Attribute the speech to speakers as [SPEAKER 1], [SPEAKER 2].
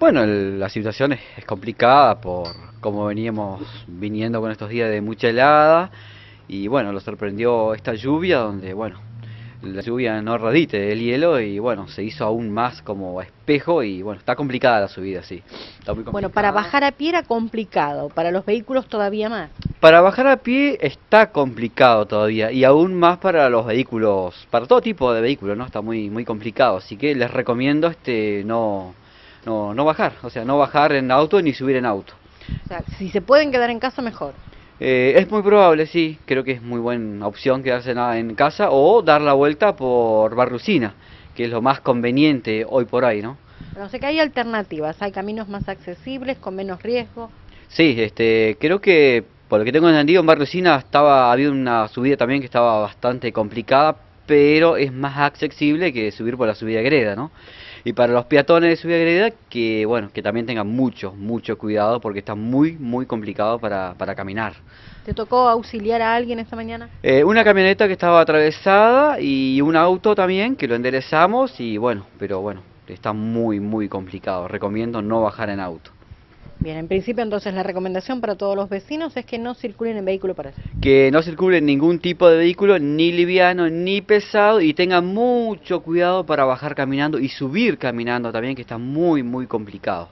[SPEAKER 1] Bueno, el- la situación es, es complicada por cómo veníamos viniendo con estos días de mucha helada y bueno, lo sorprendió esta lluvia donde, bueno, la lluvia no radite el hielo y bueno, se hizo aún más como espejo y bueno, está complicada la subida, sí. Está muy
[SPEAKER 2] Bueno, para bajar a pie era complicado, para los vehículos todavía más.
[SPEAKER 1] Para bajar a pie está complicado todavía y aún más para los vehículos, para todo tipo de vehículos, ¿no? Está muy muy complicado, así que les recomiendo este no no no bajar, o sea, no bajar en auto ni subir en auto.
[SPEAKER 2] O sea, si se pueden quedar en casa, mejor.
[SPEAKER 1] Eh, es muy probable, sí, creo que es muy buena opción quedarse en, casa o dar la vuelta por Barrucina, que es lo más conveniente hoy por ahí, ¿no?
[SPEAKER 2] No sé que hay alternativas, hay caminos más accesibles, con menos riesgo.
[SPEAKER 1] Sí, este, creo que por lo que tengo entendido en Barrucina estaba había una subida también que estaba bastante complicada, pero es más accesible que subir por la subida Greda, ¿no? Y para los peatones de subida Greda, que bueno, que también tengan mucho, mucho cuidado porque está muy, muy complicado para, para caminar.
[SPEAKER 2] ¿Te tocó auxiliar a alguien esta mañana?
[SPEAKER 1] Eh, una camioneta que estaba atravesada y un auto también que lo enderezamos y bueno, pero bueno, está muy, muy complicado. Recomiendo no bajar en auto.
[SPEAKER 2] Bien, en principio entonces la recomendación para todos los vecinos es que no circulen en vehículo para allá.
[SPEAKER 1] que no circule ningún tipo de vehículo, ni liviano ni pesado, y tengan mucho cuidado para bajar caminando y subir caminando también, que está muy, muy complicado.